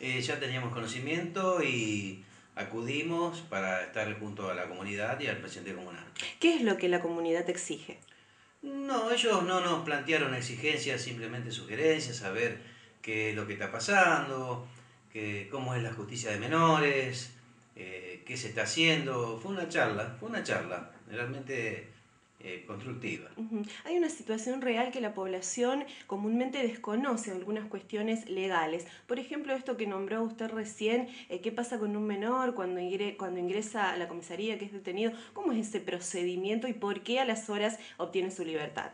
Eh, ya teníamos conocimiento y acudimos para estar junto a la comunidad y al presidente comunal. ¿Qué es lo que la comunidad exige? No, ellos no nos plantearon exigencias, simplemente sugerencias, saber qué es lo que está pasando, que, cómo es la justicia de menores, eh, qué se está haciendo. Fue una charla, fue una charla realmente eh, constructiva. Hay una situación real que la población comúnmente desconoce algunas cuestiones legales. Por ejemplo, esto que nombró usted recién, eh, ¿qué pasa con un menor cuando, cuando ingresa a la comisaría que es detenido? ¿Cómo es ese procedimiento y por qué a las horas obtiene su libertad?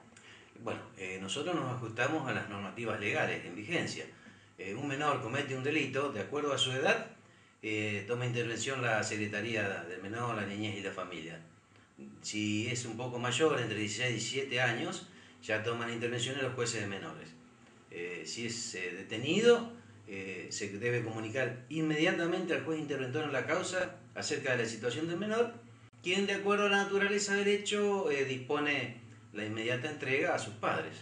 Bueno, nosotros nos ajustamos a las normativas legales en vigencia. un menor comete un delito, de acuerdo a su edad, eh, toma intervención la Secretaría del Menor, la Niñez y la Familia. Si es un poco mayor, entre 16 y 17 años, ya toman intervención los jueces de menores. Eh, si es eh, detenido, se debe comunicar inmediatamente al juez interventor en la causa acerca de la situación del menor, quien de acuerdo a la naturaleza del hecho dispone la inmediata entrega a sus padres.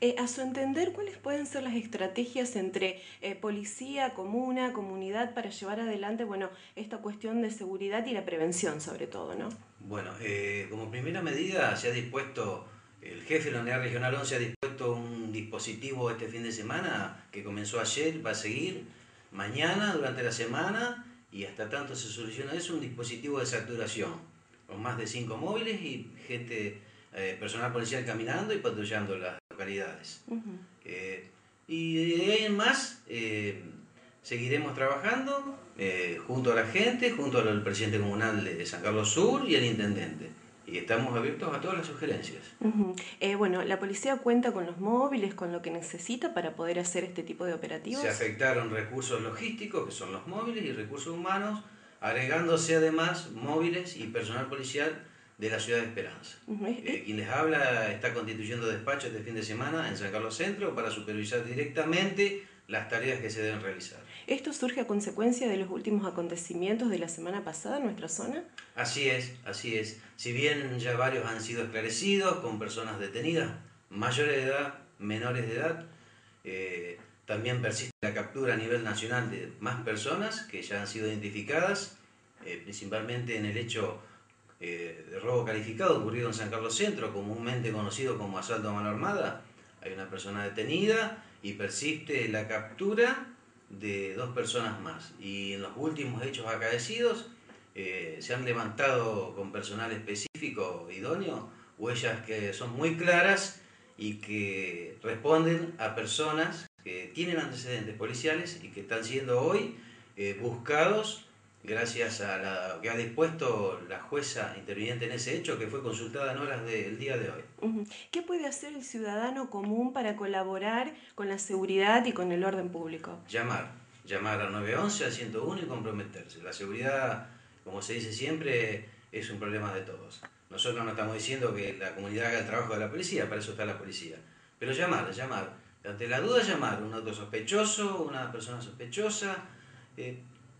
Eh, a su entender, ¿cuáles pueden ser las estrategias entre eh, policía, comuna, comunidad para llevar adelante bueno, esta cuestión de seguridad y la prevención sobre todo? ¿no? Bueno, eh, como primera medida se ha dispuesto, el jefe de la Unidad Regional 11 ha dispuesto un dispositivo este fin de semana que comenzó ayer, va a seguir mañana durante la semana y hasta tanto se soluciona eso, un dispositivo de saturación con más de cinco móviles y gente eh, personal policial caminando y patrullando las localidades. Eh, y de ahí en más eh, seguiremos trabajando junto a la gente, junto al presidente comunal de San Carlos Sur y el intendente. Y estamos abiertos a todas las sugerencias. bueno, ¿la policía cuenta con los móviles, con lo que necesita para poder hacer este tipo de operativos? Se afectaron recursos logísticos, que son los móviles, y recursos humanos, agregándose además móviles y personal policial de la ciudad de Esperanza. Eh, quien les habla está constituyendo despachos este fin de semana en San Carlos Centro para supervisar directamente las tareas que se deben realizar. ¿Esto surge a consecuencia de los últimos acontecimientos de la semana pasada en nuestra zona? Así es, así es. Si bien ya varios han sido esclarecidos con personas detenidas, mayores de edad, menores de edad, eh, también persiste la captura a nivel nacional de más personas que ya han sido identificadas, eh, principalmente en el hecho eh, de robo calificado ocurrido en San Carlos Centro, comúnmente conocido como asalto a mano armada. Hay una persona detenida y persiste la captura de dos personas más. Y en los últimos hechos acaecidos eh, se han levantado con personal específico idóneo huellas que son muy claras y que responden a personas que tienen antecedentes policiales y que están siendo hoy eh, buscados gracias a lo que ha dispuesto la jueza interviniente en ese hecho que fue consultada en horas del día de hoy. ¿Qué puede hacer el ciudadano común para colaborar con la seguridad y con el orden público? Llamar, llamar al 911, al 101 y comprometerse. La seguridad, como se dice siempre, es un problema de todos. Nosotros no estamos diciendo que la comunidad haga el trabajo de la policía, para eso está la policía. Pero llamar, llamar. Ante la duda, llamar. Un auto sospechoso, una persona sospechosa. Eh,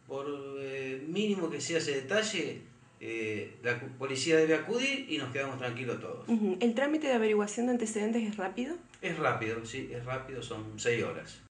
por eh, mínimo que sea ese detalle, eh, la policía debe acudir y nos quedamos tranquilos todos. ¿El trámite de averiguación de antecedentes es rápido? Es rápido, sí, es rápido, son seis horas.